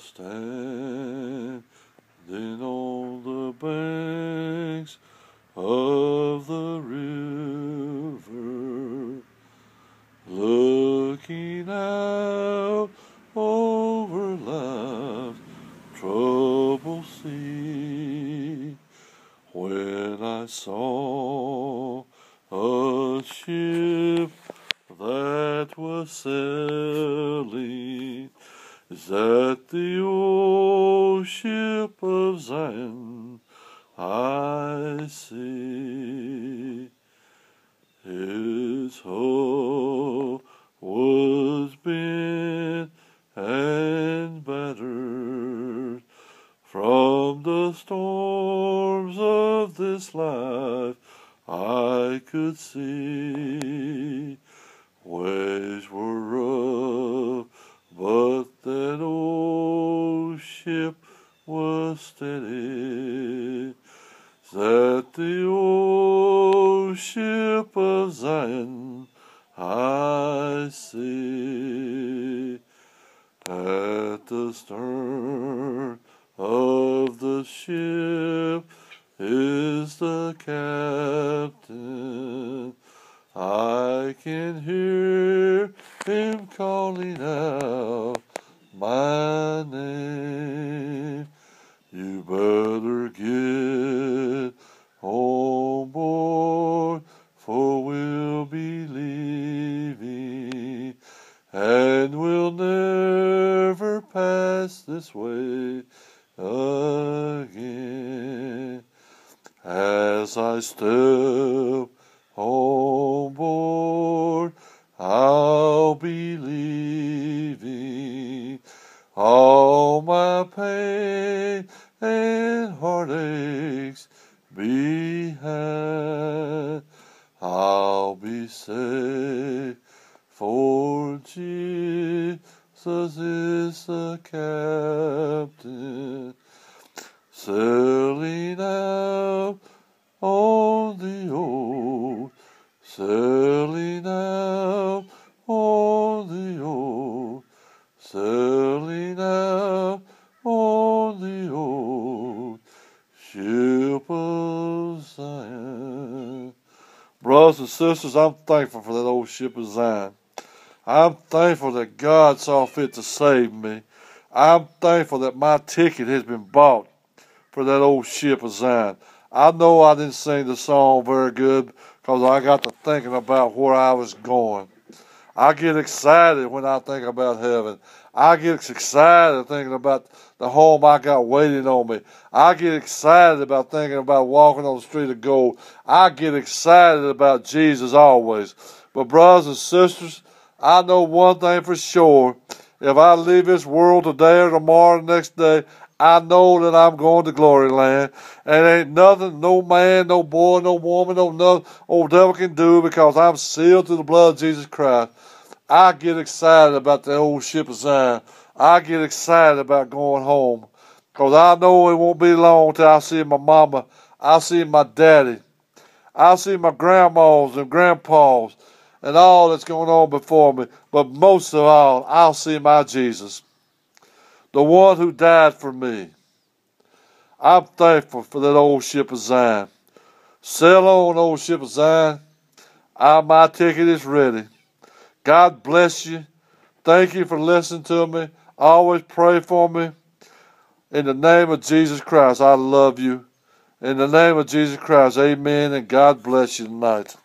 standing on the banks of the river, looking out over life's troubled sea, when I saw a ship that was sailing is His hull was bent and battered from the storms of this life. I could see waves were rough, but that old ship was steady. That the old ship of Zion I see at the stern of the ship is the captain. I can hear him calling out my name. You better get and we'll never pass this way again. As I step on board, I'll be leaving all my pain and heartaches behind. I'll be safe, for Jesus is the captain, sailing out on the old, sailing out on the old, sailing out on the old ship of Zion. Brothers and sisters, I'm thankful for that old ship of Zion. I'm thankful that God saw fit to save me. I'm thankful that my ticket has been bought for that old ship of Zion. I know I didn't sing the song very good because I got to thinking about where I was going. I get excited when I think about heaven. I get excited thinking about the home I got waiting on me. I get excited about thinking about walking on the street of gold. I get excited about Jesus always. But brothers and sisters, I know one thing for sure. If I leave this world today or tomorrow or next day, I know that I'm going to glory land. And ain't nothing no man, no boy, no woman, no nothing old devil can do because I'm sealed through the blood of Jesus Christ. I get excited about the old ship of Zion. I get excited about going home. Because I know it won't be long till I see my mama. I'll see my daddy. I'll see my grandmas and grandpas and all that's going on before me. But most of all, I'll see my Jesus the one who died for me. I'm thankful for that old ship of Zion. Sail on, old ship of Zion. I, my ticket is ready. God bless you. Thank you for listening to me. Always pray for me. In the name of Jesus Christ, I love you. In the name of Jesus Christ, amen, and God bless you tonight.